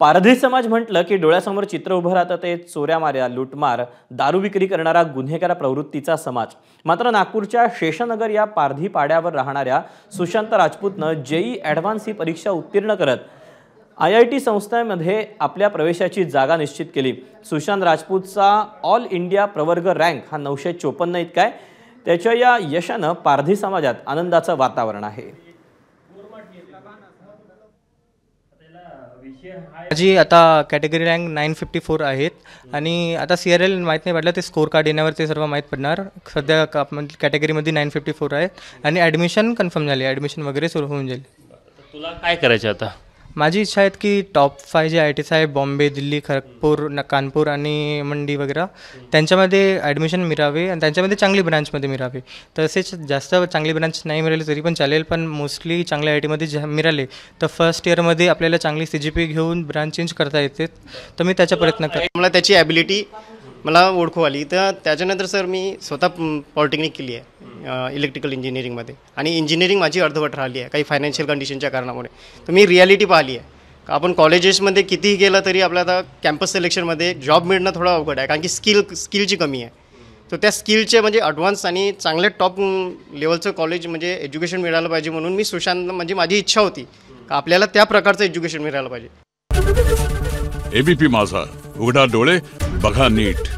पारधी समाज म्हटलं की डोळ्यासमोर चित्र उभं राहतं ते चोऱ्या माऱ्या लुटमार दारू विक्री करणारा गुन्हेगार प्रवृत्तीचा समाज. मात्र नागपूरच्या शेषनगर या पारधी पाड्यावर राहणाऱ्या सुशांत राजपूतनं जेई ॲडव्हान्स ही परीक्षा उत्तीर्ण करत आय आय टी संस्थेमध्ये आपल्या प्रवेशाची जागा निश्चित केली. सुशांत राजपूतचा ऑल इंडिया प्रवर्ग रँक हा नऊशे चोपन्न इतका आहे. त्याच्या या यशानं पारधी समाजात आनंदाचं वातावरण आहे. माझी आता category rank nine fifty four आहेत. आणि आता सी आर एल माहीत नाही पडलं ते स्कोर कार्ड येण्यावर ते सर्व माहीत पडणार. सध्या का कॅटेगरीमध्ये नाईन फिफ्टी फोर आहे आणि ॲडमिशन कन्फर्म झाली ॲडमिशन वगैरे सुरू होऊन जाईल. तुला काय करायचं आता? माझी इच्छा आहे की टॉप फाय जे आय टीस आहे बॉम्बे दिल्ली खरगपूर न कानपूर आणि मंडी वगैरे त्यांच्यामध्ये ॲडमिशन मिळावे आणि त्यांच्यामध्ये चांगली ब्रांचमध्ये मिळावे. तसेच जास्त चांगली ब्रांच नाही मिळाली तरी पण चालेल पण मोस्टली चांगल्या आय टीमध्ये जे मिळाले तर फर्स्ट इयरमध्ये आपल्याला चांगली सी जी पी घेऊन ब्रांच चेंज करता येते तर मी त्याचा प्रयत्न कर मला त्याची ॲबिलिटी मला ओळखू आली. तर त्याच्यानंतर सर मी स्वतः पॉलिटेक्निक केली आहे इलेक्ट्रिकल इंजिनिअरिंगमध्ये आणि इंजिनिअरिंग माझी अर्धवट राहिली आहे काही फायनान्शियल कंडिशनच्या कारणामुळे. तर मी रियालिटी पाहिली आहे. का आपण कॉलेजेसमध्ये कितीही गेलं तरी आपल्याला आता कॅम्पस सिलेक्शनमध्ये जॉब मिळणं थोडं अवघड आहे कारण की स्किल स्किलची कमी आहे. तर त्या स्किलचे म्हणजे ॲडव्हान्स आणि चांगले टॉप लेवलचं कॉलेज म्हणजे एज्युकेशन मिळालं पाहिजे म्हणून मी सुशांत म्हणजे माझी इच्छा होती का आपल्याला त्या प्रकारचं एज्युकेशन मिळालं पाहिजे. एबीपी माझा. उघडा डोळे बघा नीट.